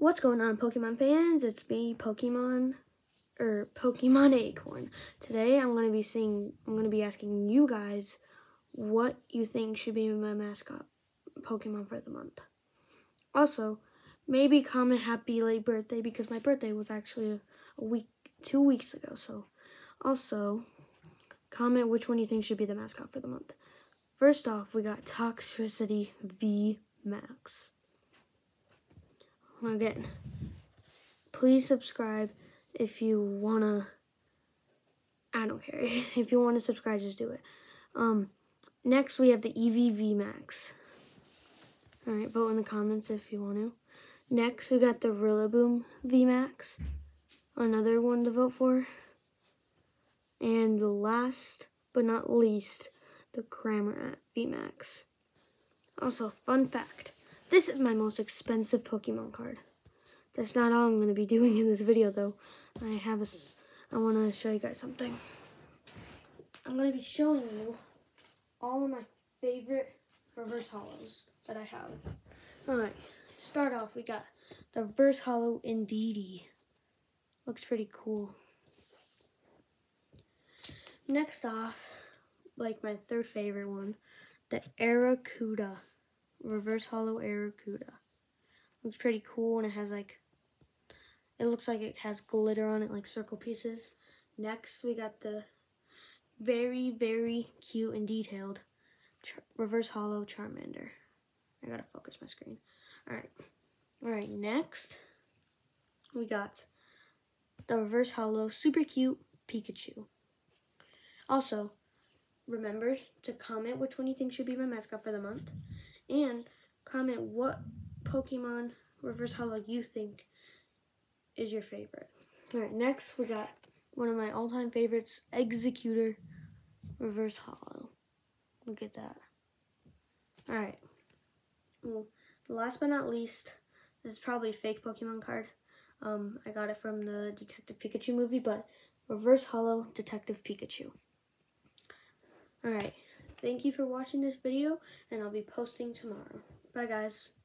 What's going on, Pokemon fans? It's me, Pokemon, or Pokemon Acorn. Today, I'm gonna be seeing, I'm gonna be asking you guys what you think should be my mascot Pokemon for the month. Also, maybe comment happy late birthday because my birthday was actually a, week, two weeks ago. So, also, comment which one you think should be the mascot for the month. First off, we got Toxtricity V Max. Again, please subscribe if you wanna. I don't care if you want to subscribe, just do it. Um, next we have the Eevee V Max. All right, vote in the comments if you want to. Next we got the Rillaboom V Max, another one to vote for. And last but not least, the Cramorant V Max. Also, fun fact this is my most expensive Pokemon card. That's not all I'm going to be doing in this video, though. I have a, I want to show you guys something. I'm going to be showing you all of my favorite reverse holos that I have. Alright, start off, we got the reverse holo Indeedee. Looks pretty cool. Next off, like my third favorite one, the Arrokuda reverse holo Arrokuda. Looks pretty cool and it has like, it looks like it has glitter on it, like circle pieces. Next, we got the very, very cute and detailed reverse holo Charmander. I gotta focus my screen. Alright. Alright, next, we got the reverse holo super cute Pikachu. Also, remember to comment which one you think should be my mascot for the month and comment what Pokemon Reverse Holo you think is your favorite. All right, next we got one of my all-time favorites, Exeggutor Reverse Holo. Look at that. All right. Well, last but not least, this is probably a fake Pokemon card. Um, I got it from the Detective Pikachu movie, but Reverse Holo Detective Pikachu. Alright, thank you for watching this video, and I'll be posting tomorrow. Bye, guys.